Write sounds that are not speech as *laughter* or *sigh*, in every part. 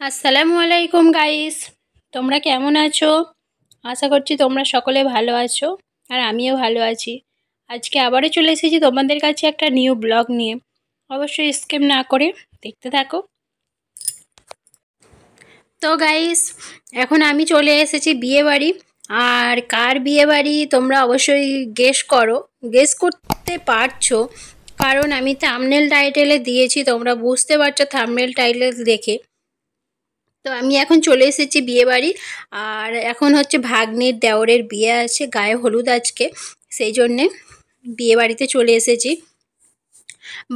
আসসালামু আলাইকুম গাইস তোমরা কেমন আছো? আশা করছি তোমরা সকলে ভালো আছো আর আমিও ভালো আছি। আজকে আবারও চলে এসেছি তোমাদের কাছে একটা নিউ ব্লগ নিয়ে। অবশ্যই স্কিপ না করে দেখতে থাকো। তো গাইস এখন আমি চলে এসেছি বিয়ে বাড়ি আর কার বিয়ে বাড়ি তোমরা অবশ্যই গেস করো। গেস করতে পারছ, কারণ আমি থামনেল টাইটেলে দিয়েছি, তোমরা বুঝতে পারছ থামনেল টাইটেল দেখে। তো আমি এখন চলে এসেছি বিয়ে বাড়ি আর এখন হচ্ছে ভাগ্নির দেওরের বিয়ে আছে, গায়ে হলুদ আজকে, সেই জন্যে বিয়ে বাড়িতে চলে এসেছি।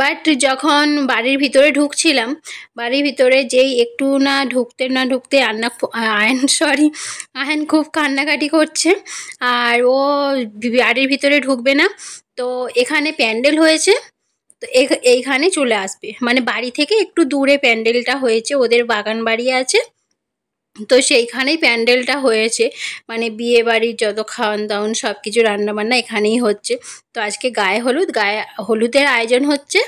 বাট যখন বাড়ির ভিতরে ঢুকছিলাম, বাড়ির ভিতরে যেই একটু না ঢুকতে না ঢুকতে আন্না আয়ন *laughs* সরি আয়ন খুব কান্নাকাটি করছে। আর ও বাড়ির ভিতরে ঢুকবে না, তো এখানে প্যান্ডেল হয়েছে, তো এইখানে চলে আসবে। মানে বাড়ি থেকে একটু দূরে প্যান্ডেলটা হয়েছে, ওদের বাগান বাড়ি আছে। তো সেইখানেই প্যান্ডেলটা হয়েছে। মানে বিয়ে বাড়ির যত খাওয়ান দাওয়ান সব কিছু রান্নাবান্না এখানেই হচ্ছে। তো আজকে গায়ে হলুদ, গায়ে হলুদের আয়োজন হচ্ছে।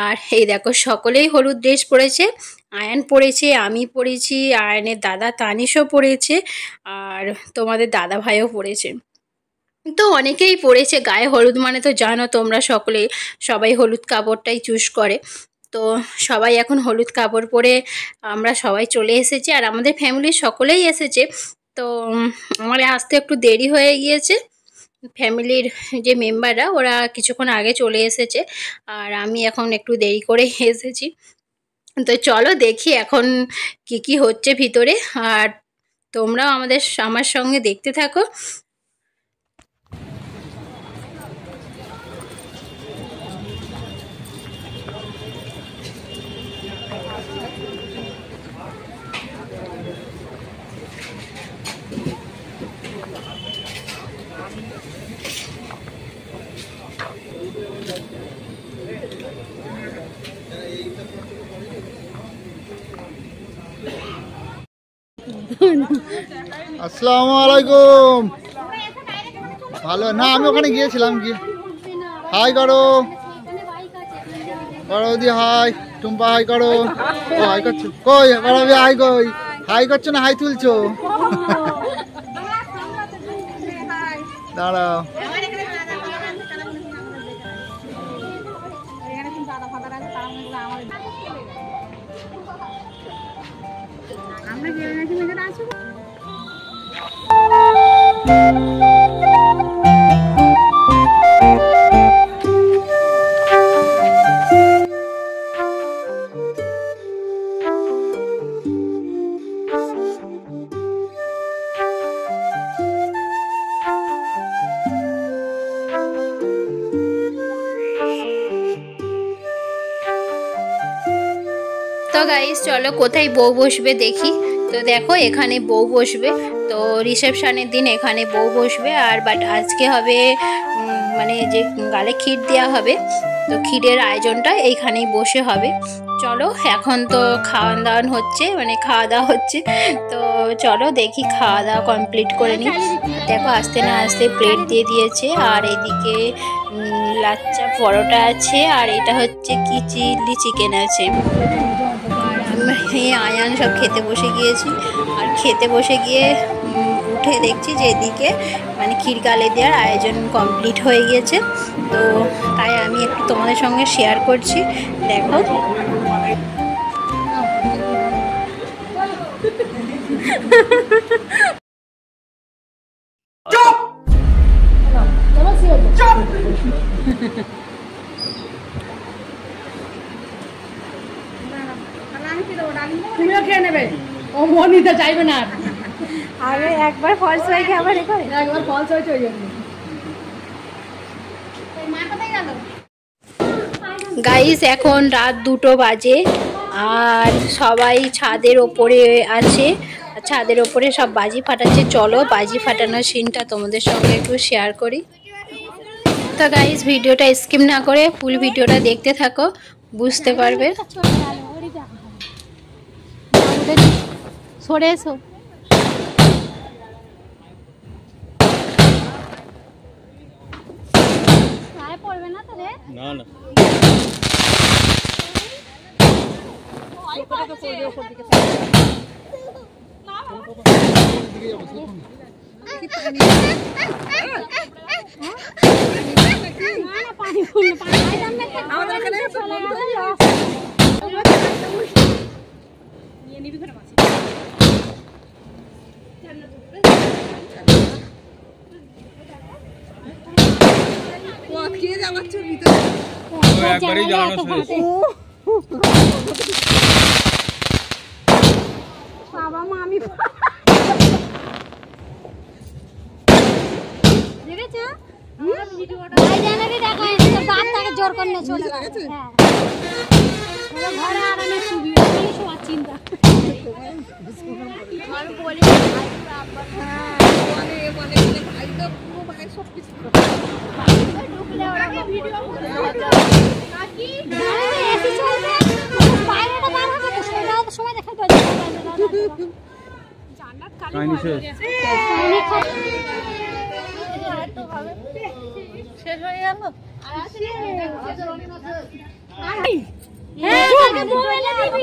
আর এই দেখো, সকলেই হলুদ ড্রেস পরেছে। আয়ন পরেছে, আমি পরেছি, আয়নের দাদা তানিশও পরেছে, আর তোমাদের দাদা ভাইও পরেছে। তো অনেকেই পড়েছে গায়ে হলুদ মানে তো জানো, তোমরা সকলে সবাই হলুদ কাপড়টাই চুজ করে। তো সবাই এখন হলুদ কাপড় পরে আমরা সবাই চলে এসেছি আর আমাদের ফ্যামিলির সকলেই এসেছে। তো আমার আসতে একটু দেরি হয়ে গিয়েছে। ফ্যামিলির যে মেম্বাররা ওরা কিছুক্ষণ আগে চলে এসেছে আর আমি এখন একটু দেরি করে *laughs* এসেছি। তো চলো দেখি এখন কি কি হচ্ছে ভিতরে। আর তোমরাও আমাদের, আমার সঙ্গে দেখতে থাকো। আসসালামু আলাইকুম। ভালো। না, আমি ওখানে গিয়েছিলাম, গিয়ে হাই করো। বড়দি হাই। টুম্পা, হাই করো। হাই করছ। কই? বড় হাই কই? হাই করছ না, হাই তুলছো? দাঁড়াও। তো গাইস চলো কোথায় বউ বসবে দেখি। তো দেখো, এখানে বউ বসবে। তো রিসেপশানের দিন এখানে বউ বসবে, আর বাট আজকে হবে মানে যে গালে ক্ষীর দেওয়া হবে, তো ক্ষীরের আয়োজনটা এইখানেই বসে হবে। চলো, এখন তো খাওয়ান দাওয়ান হচ্ছে মানে খাওয়া দাওয়া হচ্ছে। তো চলো, দেখি খাওয়া দাওয়া কমপ্লিট করে নিই। দেখো, আস্তে না আস্তে প্লেট দিয়ে দিয়েছে, আর এদিকে লাচ্চা পরোটা আছে, আর এটা হচ্ছে কি চিলি চিকেন আছে। আমি আয়ান সব খেতে বসে গিয়েছি। আর খেতে বসে গিয়ে উঠে দেখছি যেদিকে মানে ক্ষীরকালে দেওয়ার আয়োজন কমপ্লিট হয়ে গিয়েছে। তো তাই আমি একটু তোমাদের সঙ্গে শেয়ার করছি। দেখো। *laughs* ও মন নিতে চাইবে না আগে একবার ফলস হয়ে গিয়ে আবার একবার ফলস হয়েছে ওই জন্য। গাইস এখন রাত দুটো বাজে আর সবাই ছাদের ওপরে আছে। ছাদের ওপরে সব বাজি ফাটাচ্ছে। চলো বাজি ফাটানোর সিনটা তোমাদের সঙ্গে একটু শেয়ার করি। তো গাইস ভিডিওটা স্কিপ না করে ফুল ভিডিওটা দেখতে থাকো বুঝতে পারবে। সরে এসো পড়বে না তো রে না না পানি ফুল পানি আমাদের এখানে একবারই জ্বালানো শেষ বাবা মা আমি দেখেছ ভাই জানারই দেখা হয়নি তো দাঁত তাকে জোর করে নিয়ে চলে গেছে হ্যাঁ ওরা ঘরে আরামে সময় দেখাতে শেষ। হয়ে গেল হ্যাঁ মোবাইলে দিবি।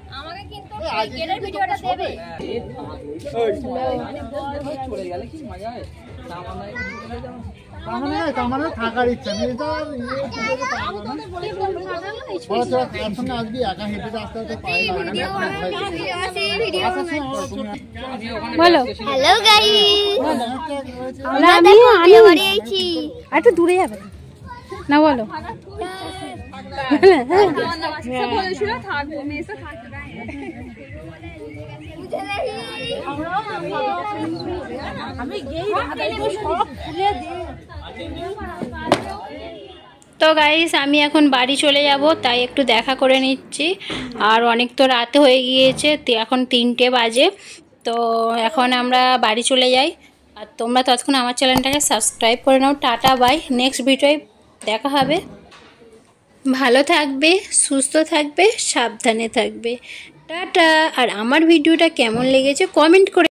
কিন্তু ভিডিওটা দেবে। থাকার ইচ্ছা নেই সঙ্গে আসবি একা হেঁটে বলো হ্যালো আমি বাড়ি একটু দূরে যাবে। না বলো। মেসে থাকবে তো গাইস আমি এখন বাড়ি চলে যাব, তাই একটু দেখা করে নিচ্ছি। আর অনেক তো রাতে হয়ে গিয়েছে এখন তিনটে বাজে। তো এখন আমরা বাড়ি চলে যাই। আর তোমরা ততক্ষণ আমার চ্যানেলটাকে সাবস্ক্রাইব করে নাও। টাটা বাই নেক্সট ভিডিওয় দেখা হবে। ভালো থাকবে সুস্থ থাকবে সাবধানে থাকবে। টাটা। আর আমার ভিডিওটা কেমন লেগেছে কমেন্ট করে